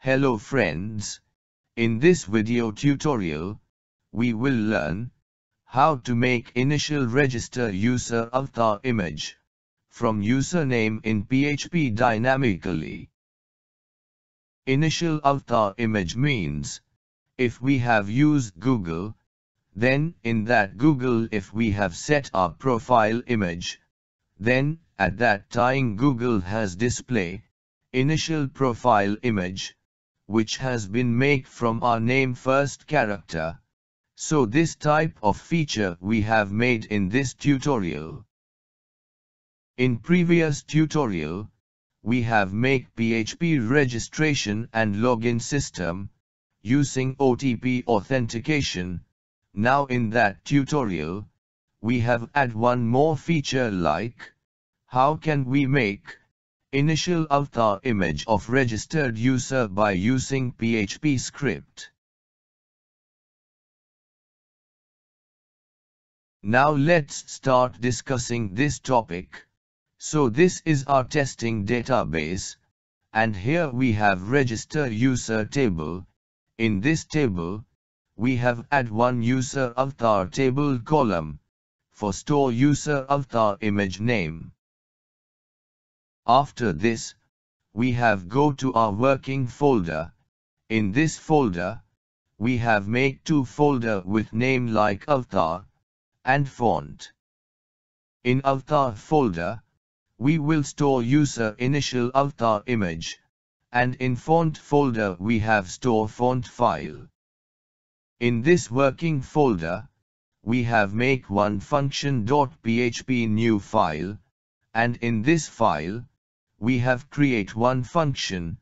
Hello friends, in this video tutorial, we will learn how to make initial register user avatar image from username in PHP dynamically. Initial avatar image means if we have used Google, then in that Google if we have set our profile image, then at that time Google has display initial profile image which has been made from our name first character. So this type of feature we have made in this tutorial. In previous tutorial, we have made PHP registration and login system, using OTP authentication. Now in that tutorial, we have add one more feature like, how can we make Initial avatar image of registered user by using PHP script. Now let's start discussing this topic. So this is our testing database, and here we have register user table. In this table, we have add one user avatar table column, for store user avatar image name. After this, we have go to our working folder. In this folder, we have make two folder with name like avatar and font. In avatar folder, we will store user initial avatar image, and in font folder we have store font file. In this working folder, we have make one function.php new file, and in this file, we have create one function,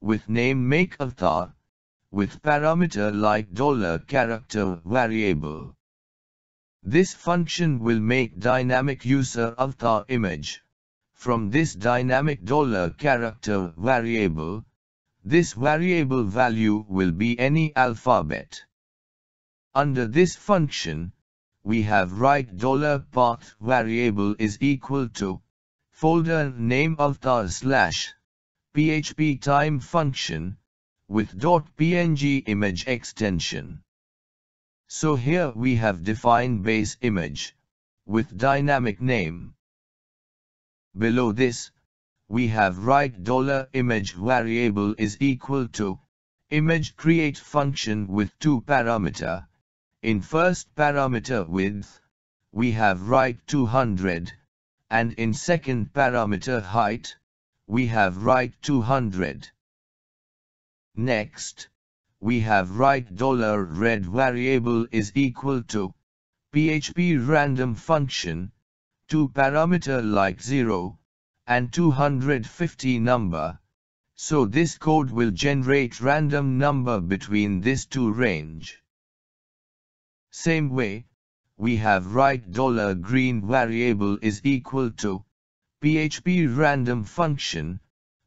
with name make avatar, with parameter like dollar character variable. This function will make dynamic user avatar image. From this dynamic dollar character variable, this variable value will be any alphabet. Under this function, we have write dollar $path variable is equal to folder name avatar slash php time function with .png image extension. So here we have defined base image with dynamic name. Below this, we have write dollar $image variable is equal to image create function with two parameter. In first parameter width, we have write 200 and in second parameter height, we have write 200. Next, we have write dollar $red variable is equal to PHP random function, two parameter like 0, and 250 number, so this code will generate random number between this two range. Same way, we have write dollar $green variable is equal to PHP random function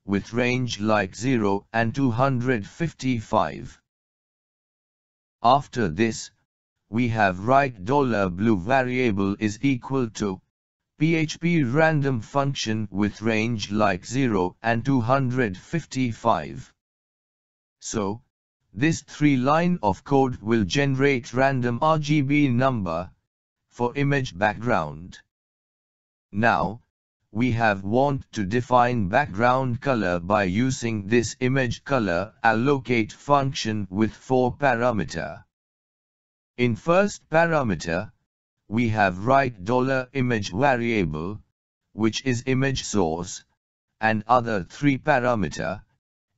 with range like 0 and 255. After this, we have write dollar $blue variable is equal to PHP random function with range like 0 and 255. So, this three line of code will generate random RGB number for image background. Now, we have want to define background color by using this image color allocate function with four parameter. In first parameter, we have write dollar $image variable, which is image source, and other three parameter,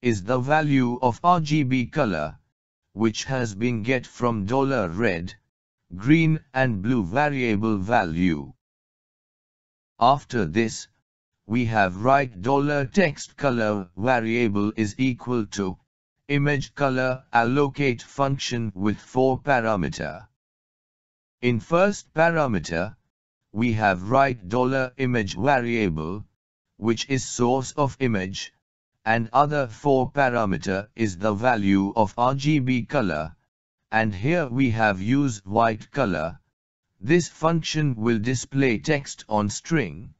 is the value of RGB color, which has been get from dollar $red, green and blue variable value. After this, we have write dollar $text color variable is equal to image color allocate function with four parameter. In first parameter, we have write dollar $image variable, which is source of image, and other four parameter is the value of RGB color, and here we have used white color. This function will display text on string.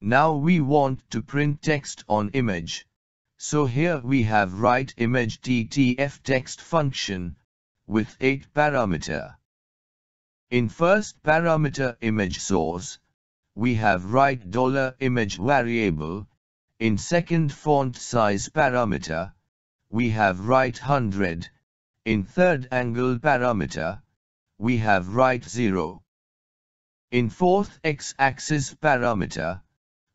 Now we want to print text on image. So here we have write image TTF text function with 8 parameter. In first parameter image source, we have write dollar $image variable. In second font size parameter, we have write 100. In third angle parameter, we have right 0. In fourth x-axis parameter,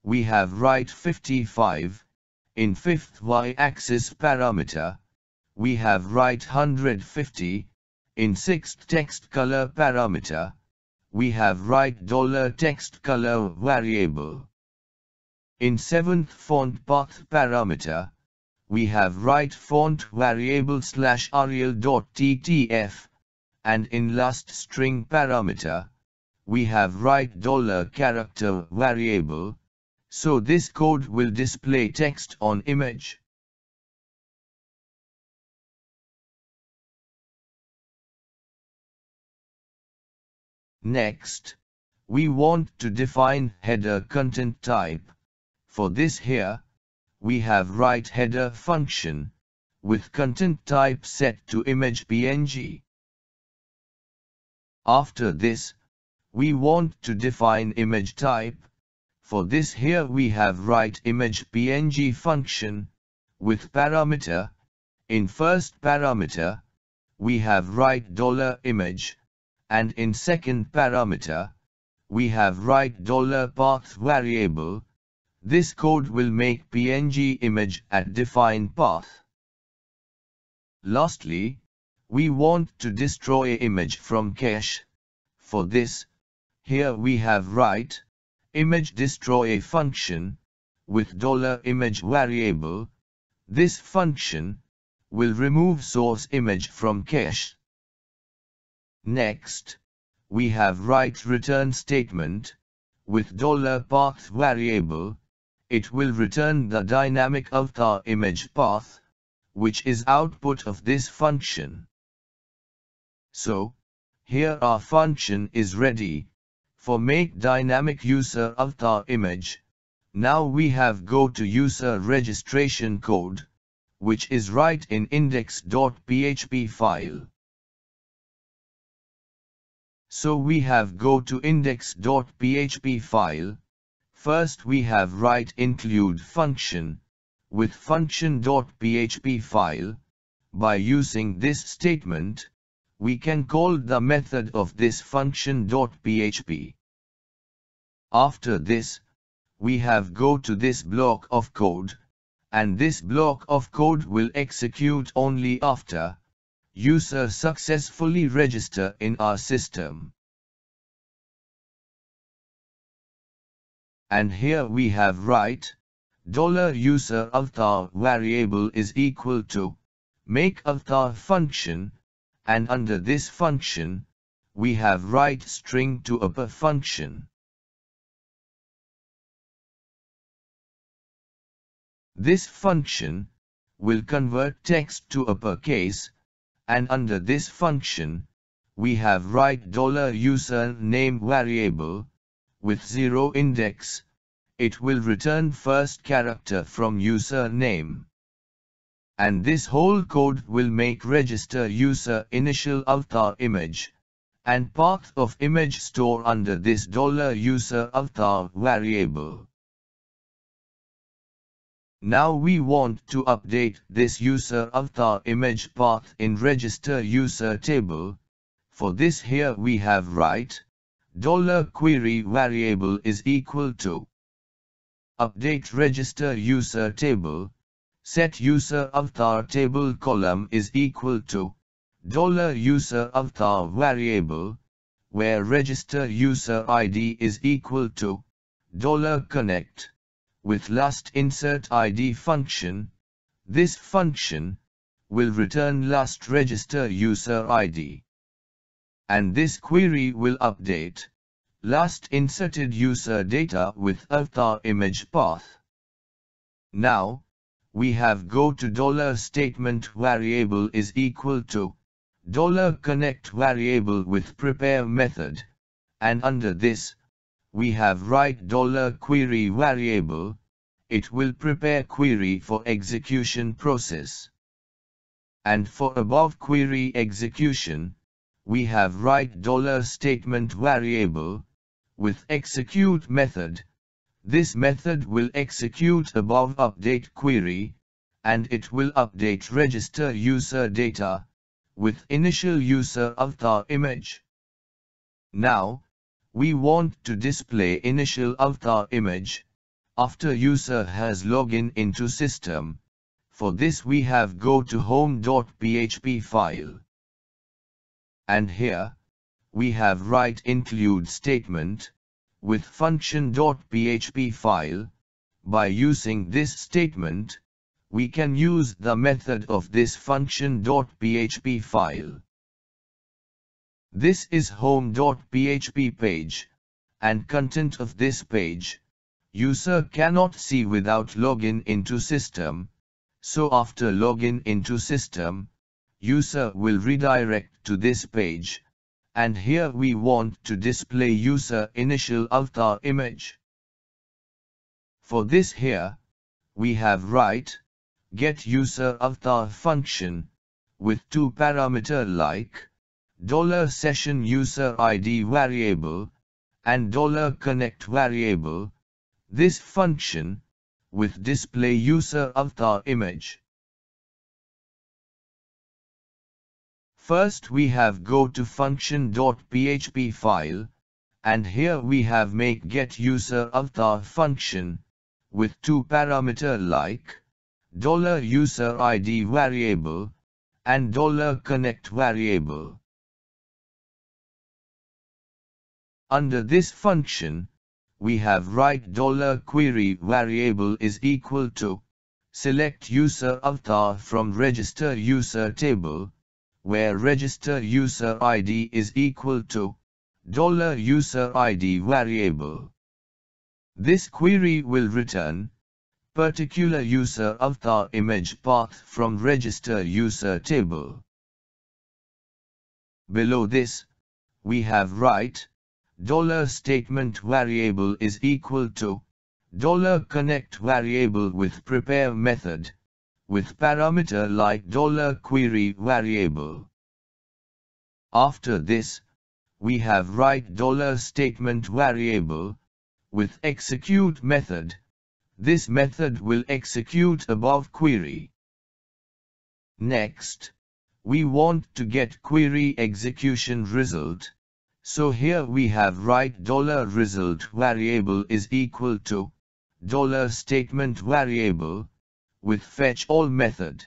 we have right 55. In fifth y-axis parameter, we have right 150. In sixth text color parameter, we have right dollar $text color variable. In seventh font path parameter, we have write font variable slash arial.ttf, and in last string parameter, we have write dollar character variable, so this code will display text on image. Next, we want to define header content type. For this here, we have write header function, with content type set to image PNG. After this, we want to define image type. For this here we have write image PNG function, with parameter. In first parameter, we have write dollar $image, and in second parameter, we have write dollar $path variable. This code will make PNG image at defined path. Lastly, we want to destroy image from cache. For this, here we have write image destroy a function with dollar $image variable. This function will remove source image from cache. Next, we have write return statement, with dollar $path variable, it will return the dynamic avatar image path, which is output of this function. So, here our function is ready, for make dynamic user avatar image. Now we have go to user registration code, which is write in index.php file. So we have go to index.php file. First we have write include function with function.php file. By using this statement, we can call the method of this function.php. After this, we have go to this block of code, and this block of code will execute only after user successfully register in our system. And here we have write, dollar $user avatar variable is equal to, make avatar function, and under this function, we have write string to upper function. This function will convert text to uppercase and under this function, we have write dollar $user name variable, with zero index, it will return first character from user name. And this whole code will make register user initial avatar image, and path of image store under this dollar $user avatar variable. Now we want to update this user avatar image path in register user table. For this here we have write dollar $query variable is equal to update register user table set user avatar table column is equal to dollar $user avatar variable where register user ID is equal to dollar $connect with last insert ID function, this function will return last register user ID. And this query will update last inserted user data with avatar image path. Now, we have go to dollar statement variable is equal to dollar $connect variable with prepare method, and under this, we have write dollar $query variable, it will prepare query for execution process. And for above query execution, we have write dollar $statement variable, with execute method, this method will execute above update query, and it will update register user data, with initial user avatar image. Now, we want to display initial avatar image, after user has login into system. For this we have go to home.php file. And here, we have write include statement, with function.php file. By using this statement, we can use the method of this function.php file. This is home.php page, and content of this page, user cannot see without login into system, so after login into system, user will redirect to this page, and here we want to display user initial avatar image. For this here, we have write, get user avatar function, with two parameter like, dollar $session user ID variable, and dollar $connect variable, this function, with display user avatar image. First we have go to function.php file, and here we have make get user avatar function, with two parameter like, dollar $user ID variable, and dollar $connect variable. Under this function, we have write dollar $query variable is equal to, select user avatar from register user table, where register user ID is equal to dollar $user ID variable. This query will return particular user avatar image path from register user table. Below this, we have write dollar $statement variable is equal to dollar $connect variable with prepare method with parameter like $query variable. After this, we have write $statement variable, with execute method. This method will execute above query. Next, we want to get query execution result. So here we have write $result variable is equal to $statement variable with fetch all method.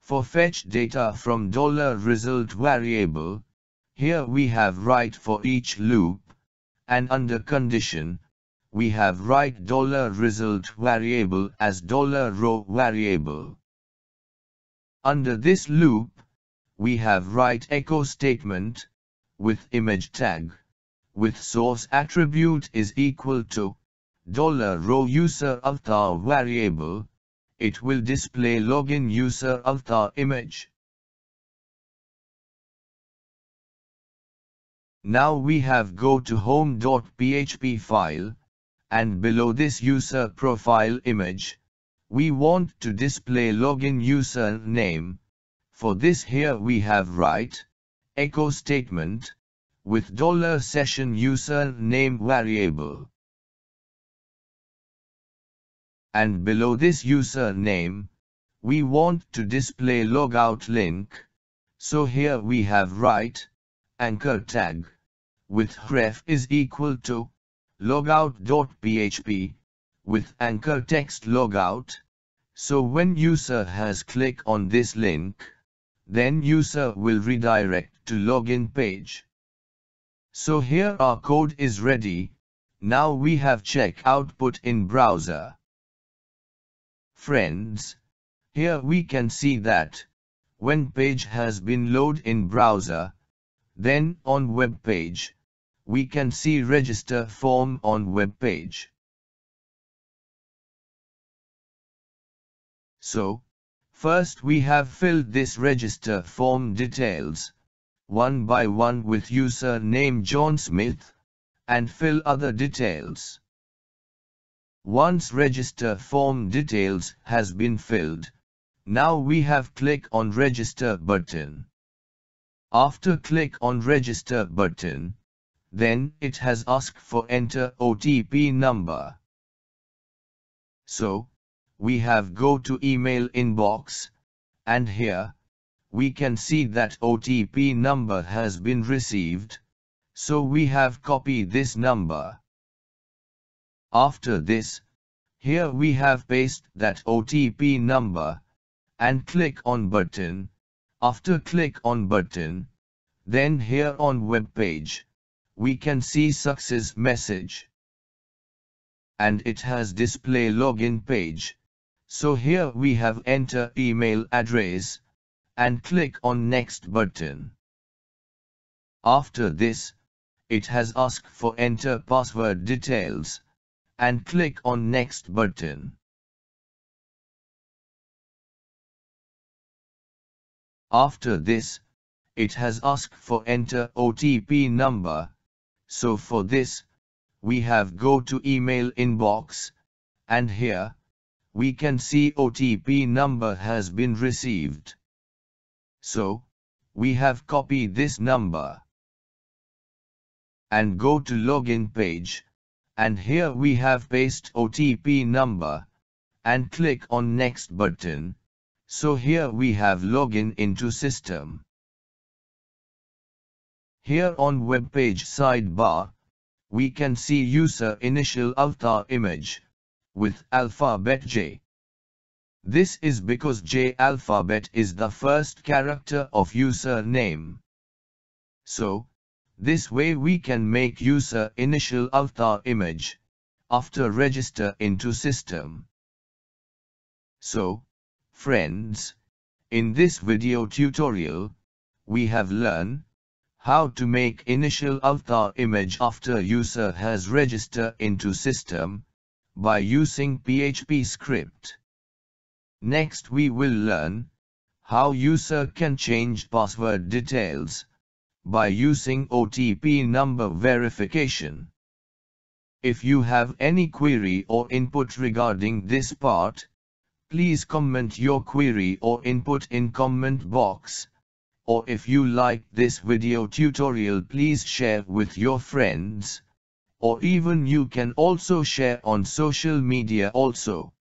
For fetch data from $result variable, here we have write for each loop, and under condition, we have write $result variable as $row variable. Under this loop, we have write echo statement, with image tag, with source attribute is equal to $row user avatar variable, it will display login user avatar image. Now we have go to home.php file, and below this user profile image, we want to display login user name. For this here we have write, echo statement, with $session user name variable and below this username, we want to display logout link, so here we have write, anchor tag, with ref is equal to, logout.php, with anchor text logout, so when user has click on this link, then user will redirect to login page. So here our code is ready, now we have check output in browser. Friends, here we can see that, when page has been loaded in browser, then on web page, we can see register form on web page. So, first we have filled this register form details, one by one with user name John Smith, and fill other details. Once register form details has been filled, now we have click on register button. After click on register button, then it has asked for enter OTP number. So, we have go to email inbox, and here, we can see that OTP number has been received, so we have copy this number. After this, here we have paste that OTP number, and click on button. After click on button, then here on web page, we can see success message. And it has display login page. So here we have enter email address, and click on next button. After this, it has asked for enter password details and click on Next button. After this, it has asked for enter OTP number, so for this, we have go to email inbox, and here, we can see OTP number has been received. So, we have copied this number and go to login page and here we have paste OTP number, and click on next button, so here we have login into system. Here on web page sidebar, we can see user initial avatar image, with alphabet J. This is because J alphabet is the first character of user name. So, this way we can make user initial avatar image, after register into system. So, friends, in this video tutorial, we have learned how to make initial avatar image after user has register into system by using PHP script. Next we will learn how user can change password details by using OTP number verification. If you have any query or input regarding this part, please comment your query or input in comment box. Or if you like this video tutorial please share with your friends. Or even you can also share on social media also.